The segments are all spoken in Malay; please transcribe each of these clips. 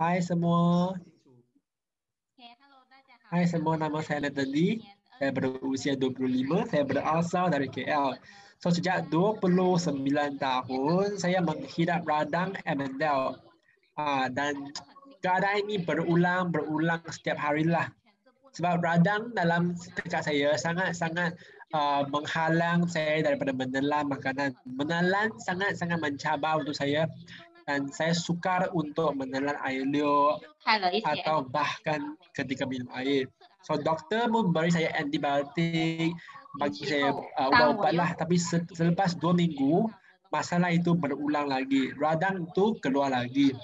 Hai semua. Hai semua, nama saya Natalie. Saya berusia 25. Saya berasal dari KL. So, sejak 29 tahun, saya menghidap radang MNL. Uh, ah, dan keadaan ini berulang-berulang setiap harilah. Sebab radang dalam dekat saya sangat-sangat uh, menghalang saya daripada menelan makanan. Menelan sangat-sangat mencabar untuk saya dan saya sukar untuk menelan air liur atau bahkan ketika minum air. So doktor memberi saya antibiotik bagi saya uh, ubat-ubat lah. Tapi selepas dua minggu, masalah itu berulang lagi. Radang itu keluar lagi.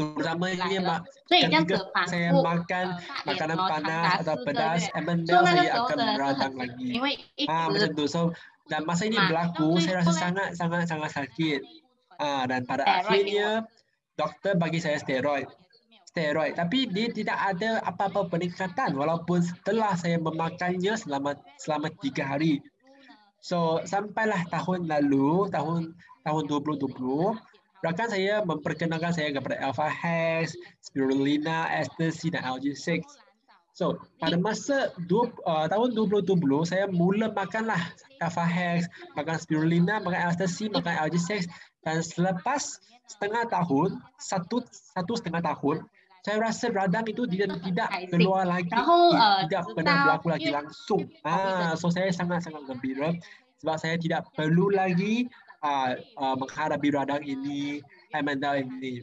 Terutamanya mak, ketika saya makan makanan panas atau pedas, emendel saya akan radang lagi. Ah, macam tu. So, dan masa ini berlaku, saya rasa sangat-sangat sangat sakit. Ah, dan pada Steroid akhirnya, doktor bagi saya steroid. Steroid. Tapi dia tidak ada apa-apa peningkatan walaupun setelah saya memakannya selama selama tiga hari. So, sampailah tahun lalu, tahun tahun 2020, rakan saya memperkenalkan saya kepada Alpha Hex, Spirulina, Ecstasy dan Algae 6. So pada masa du, uh, tahun 2020 saya mula makanlah Cafahex, makan spirulina, makan LSTC, makan LG6 dan selepas setengah tahun, satu, satu setengah tahun saya rasa radang itu tidak tidak keluar lagi, tidak pernah berlaku lagi langsung. Ah, so saya sangat-sangat gembira sebab saya tidak perlu lagi uh, uh, menghadapi radang ini, MNL ini.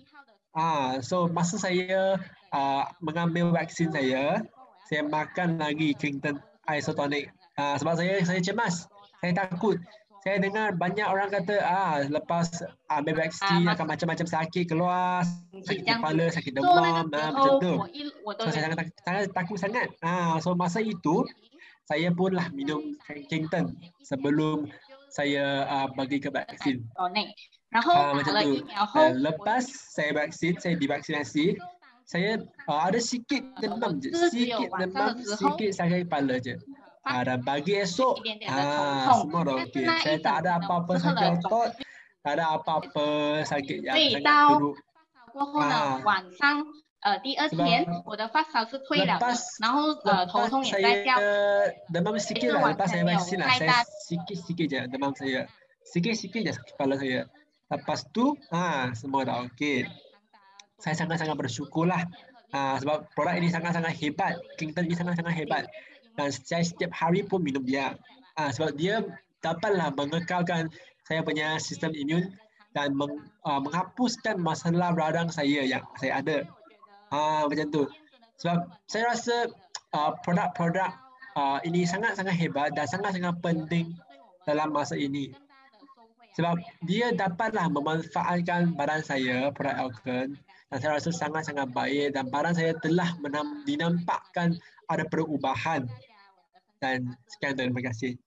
Ah, so masa saya uh, mengambil vaksin saya, saya makan lagi Kington Isotonik. Uh, ah, sebab saya saya cemas. Saya takut. Saya dengar banyak orang kata ah lepas ambil vaksin ah, akan macam-macam sakit keluar, sakit kepala, sakit demam, so, ah, macam oh, tu. So, saya sangat, sangat takut sangat. Ah, so masa itu saya pun lah minum Kington sebelum saya uh, bagi ke vaksin. Oh, uh, macam tu. Uh, lepas saya vaksin, saya divaksinasi, saya uh, ada sikit demam je, 就是只有 sikit 晚上 demam, 的时候 sikit sakit kepala je. Ah, dan pagi esok, 一点点的头 ah, 痛， semua dah 但是 okey. 那 Saya 一 tak 整 ada 天 apa-apa 都是 sakit 了肿 otot, tak ada apa-apa sakit yang Baik, sangat tahu. teruk. 过后呢，啊晚上呃第二 sebab 天我的发烧是退了的 lepas，然后呃头 lepas 痛也 saya 在掉， demam sikit Itu lah lepas saya waktunya, vaksin lah. hai Saya dah. sikit-sikit je demam saya. Sikit-sikit je sakit kepala saya. Lepas tu, ha, semua dah okey. Saya sangat-sangat bersyukur lah. Ha, sebab produk ini sangat-sangat hebat. Kington ini sangat-sangat hebat. Dan saya setiap hari pun minum dia. Ha, sebab dia dapatlah mengekalkan saya punya sistem imun dan meng, uh, menghapuskan masalah radang saya yang saya ada. Ha, macam tu. Sebab saya rasa uh, produk-produk uh, ini sangat-sangat hebat dan sangat-sangat penting dalam masa ini. Sebab dia dapatlah memanfaatkan badan saya, produk Alken, dan saya rasa sangat-sangat baik dan badan saya telah menam, dinampakkan ada perubahan. Dan sekian terima kasih.